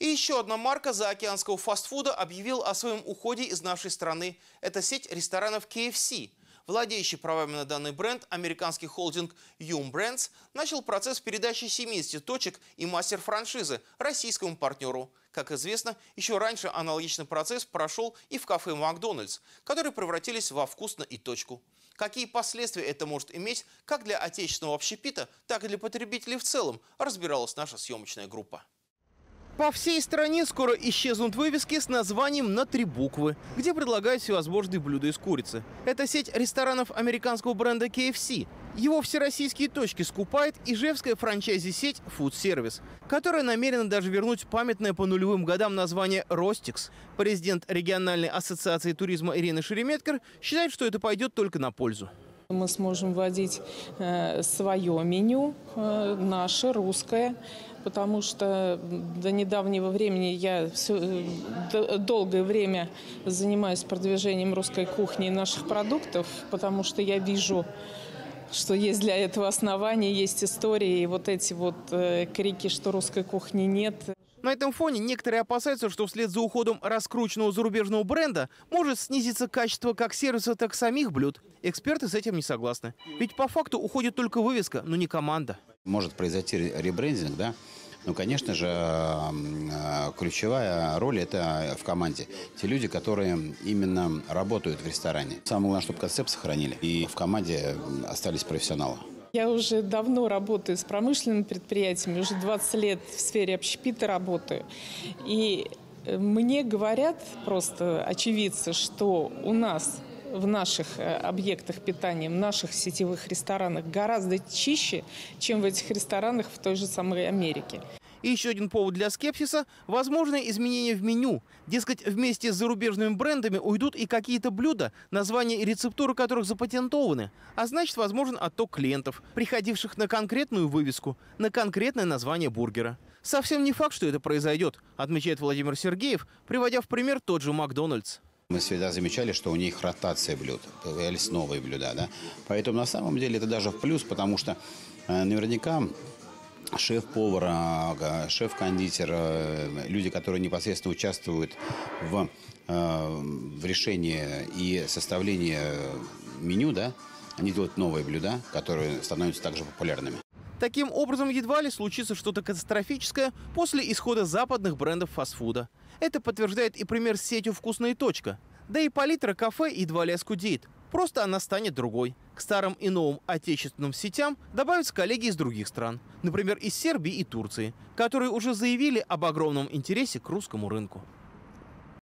И еще одна марка заокеанского фастфуда объявила о своем уходе из нашей страны. Это сеть ресторанов KFC. Владеющий правами на данный бренд, американский холдинг Yum Brands, начал процесс передачи 70 точек и мастер-франшизы российскому партнеру. Как известно, еще раньше аналогичный процесс прошел и в кафе «Макдональдс», которые превратились во «Вкусно» и «Точку». Какие последствия это может иметь как для отечественного общепита, так и для потребителей в целом, разбиралась наша съемочная группа. По всей стране скоро исчезнут вывески с названием на три буквы, где предлагают всевозможные блюда из курицы. Это сеть ресторанов американского бренда KFC. Его всероссийские точки скупает ижевская франчайзи-сеть Food Service, которая намерена даже вернуть памятное по нулевым годам название «Ростикс». Президент региональной ассоциации туризма Ирина Шереметкер считает, что это пойдет только на пользу. Мы сможем вводить э, свое меню, э, наше, русское, потому что до недавнего времени я все, э, долгое время занимаюсь продвижением русской кухни и наших продуктов, потому что я вижу что есть для этого основания, есть истории, и вот эти вот крики, что русской кухни нет. На этом фоне некоторые опасаются, что вслед за уходом раскрученного зарубежного бренда может снизиться качество как сервиса, так и самих блюд. Эксперты с этим не согласны. Ведь по факту уходит только вывеска, но не команда. Может произойти ребрендинг, да? Ну, конечно же, э, ключевая роль это в команде. Те люди, которые именно работают в ресторане. Самое главное, чтобы концепт сохранили. И в команде остались профессионалы. Я уже давно работаю с промышленными предприятиями, уже 20 лет в сфере общепита работаю. И э, мне говорят просто очевидцы, что у нас в наших э, объектах питания, в наших сетевых ресторанах гораздо чище, чем в этих ресторанах в той же самой Америке. И еще один повод для скепсиса – возможные изменения в меню. Дескать, вместе с зарубежными брендами уйдут и какие-то блюда, названия и рецептуры которых запатентованы. А значит, возможен отток клиентов, приходивших на конкретную вывеску, на конкретное название бургера. Совсем не факт, что это произойдет, отмечает Владимир Сергеев, приводя в пример тот же Макдональдс. Мы всегда замечали, что у них ротация блюд, появлялись новые блюда. Да? Поэтому на самом деле это даже в плюс, потому что э, наверняка шеф-повар, шеф-кондитер, э, люди, которые непосредственно участвуют в, э, в решении и составлении меню, да, они делают новые блюда, которые становятся также популярными. Таким образом, едва ли случится что-то катастрофическое после исхода западных брендов фастфуда. Это подтверждает и пример с сетью «Вкусная точка». Да и палитра кафе едва ли оскудеет. Просто она станет другой. Старым и новым отечественным сетям добавятся коллеги из других стран. Например, из Сербии и Турции, которые уже заявили об огромном интересе к русскому рынку.